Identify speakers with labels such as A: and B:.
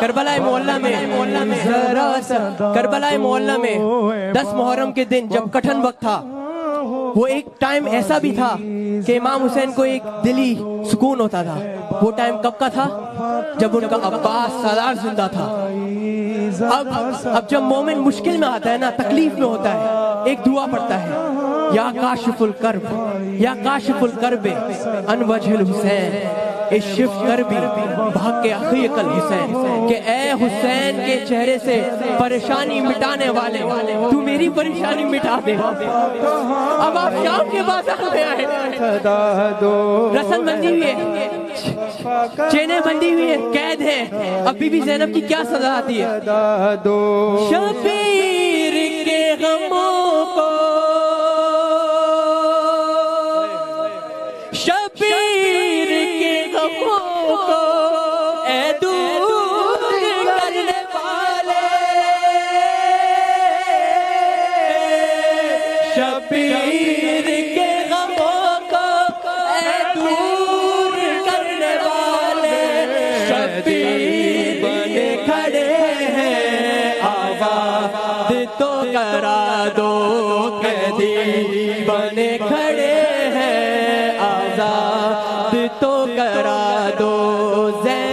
A: Karbala मोहल्ला में मोहल्ला में करबला मोहल्ला में दस मुहर्रम के दिन जब कठिन वक्त था, वो एक टाइम ऐसा भी था कि इमाम हुसैन को एक दिली सुकून होता था। वो टाइम कब का था? जब उनका अब्बास सालार ज़िंदा था। अब अब जब मोमिन मुश्किल में आता है ना, तकलीफ़ में होता है, एक दुआ पड़ता है। या काशिफुल कर्ब, या काशिफुल करबे अनवजल हुसैन। इस शिफ कर भी भाग के अखीकल हुसैन, के ए हुसैन के चेहरे से परेशानी मिटाने वाले, तू मेरी परेशानी मिटा दे। अब आप शाम के में आए। रसन बंदी हुई है। चेने बंदी हुई है, कैद है। अब बीबी जैनब की क्या सजा आती है? शबीर शबीर के गमों को दूर करने वाले शबीर बने खड़े हैं। आवाज़ तो करा दो कैदी बने खड़े हैं। आज़ाद तो करा दो जैन